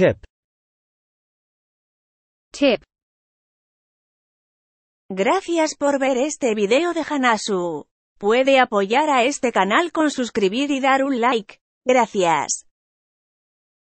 Tip. Tip. Gracias por ver este video de Hanasu. Puede apoyar a este canal con suscribir y dar un like. Gracias.